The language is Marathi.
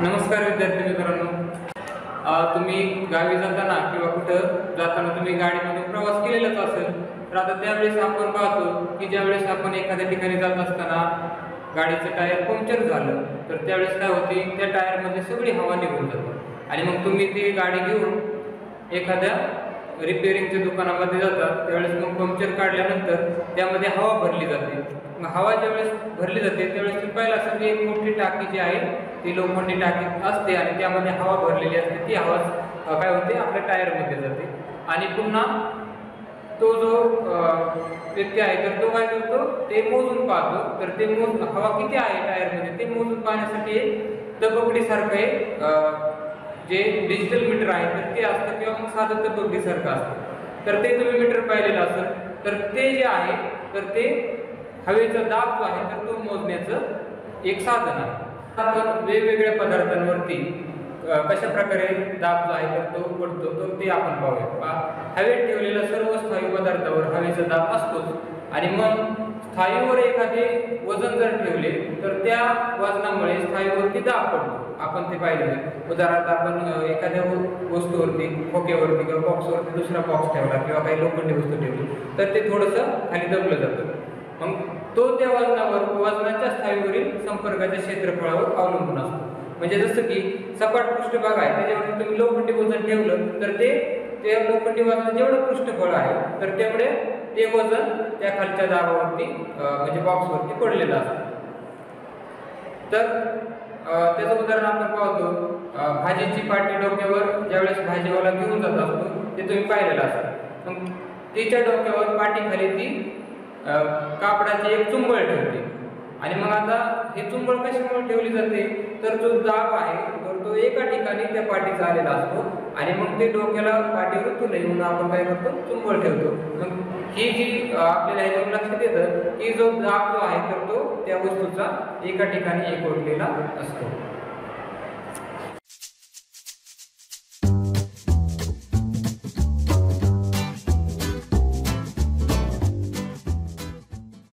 नमस्कार विद्यार्थी मित्रांनो. तुम्ही गावी जाताना किंवा कुठं जाताना तुम्ही गाडीमधून प्रवास केलेलाच असेल तर आता त्यावेळेस आपण पाहतो की ज्यावेळेस आपण एखाद्या ठिकाणी जात असताना गाडीचं टायर पंक्चर झालं तर त्यावेळेस काय होते त्या टायरमध्ये सगळी हवा निघून जाते. आणि मग तुम्ही ती गाडी घेऊन एखाद्या रिपेअरिंगच्या दुकानामध्ये जातात त्यावेळेस मग पंक्चर काढल्यानंतर त्यामध्ये हवा भरली जाते. मग हवा ज्यावेळेस भरली जाते त्यावेळेस ती पहिला असेल की एक मोठी टाकी जी आहे ती लोखंडी टाकी असते आणि त्यामध्ये हवा भरलेली असते. ती हवा काय होते? आपल्या टायरमध्ये जाते. आणि पुन्हा तो जो व्यक्ती आहे तर तो काय करतो? ते मोजून पाहतो. तर ते मोज हवा किती आहे टायरमध्ये? ते मोजून पाहण्यासाठी एक दबकडीसारखं एक जे डिजिटल मीटर आहे तर ते असतं किंवा मग साधं तर दबगडीसारखं असतं. तर ते तुम्ही मीटर पाहिलेलं असेल तर ते जे आहे तर ते हवेचा दाब जो आहे तर तो मोजण्याचं एक साधन आहे. आपण वेगवेगळ्या पदार्थांवरती कशा प्रकारे दाब जो आहे तर तो पडतो तर ते आपण पाहूया. हवेत ठेवलेल्या सर्व स्थायू पदार्थावर हवेचा दाब असतोच. आणि मग स्थायीवर एखादे वजन जर ठेवले तर त्या वजनामुळे स्थायूवरती दाब पडतो. आपण ते पाहिलेलं उदाहरणार्थ आपण एखाद्या वस्तूवरती खोक्यावरती किंवा बॉक्सवरती दुसरा बॉक्स ठेवला किंवा काही लोखंडी वस्तू ठेवली तर ते थोडंसं खाली दबलं जातं. मग तो त्या वजनावर वजनाच्या स्थायूवरील संपर्काच्या क्षेत्रफळावर अवलंबून असतो. म्हणजे जसं की सपाट पृष्ठभाग आहे त्याच्यावरती तुम्ही लोखंडी वजन ठेवलं तर ते ते लोखंडी वजन जेवढं पृष्ठफळ आहे तर तेवढे ते वजन त्या खालच्या दाबावरती म्हणजे बॉक्सवरती पडलेलं असतं. तर त्याचं उदाहरण आपण पाहतो. भाजीची पाटी डोक्यावर ज्यावेळेस भाजीवाला घेऊन जात असतो ते तुम्ही पाहिलेलं असतं मग तिच्या डोक्यावर पाठीखाली ती कापडाची एक चुंबळ ठेवते. आणि मग आता हे चुंबळ कशामुळे ठेवली जाते? तर जो दाब आहे तर तो एका ठिकाणी त्या पाठीचा आलेला असतो. आणि मग ते डोक्याला पाठीवर तुले नये म्हणून आपण काय करतो? चुंबळ ठेवतो. मग ही जी आपल्याला ह्याच्यावर लक्षात येतं की जो दाब जो आहे तर तो त्या वस्तूचा एका ठिकाणी एकवटलेला असतो.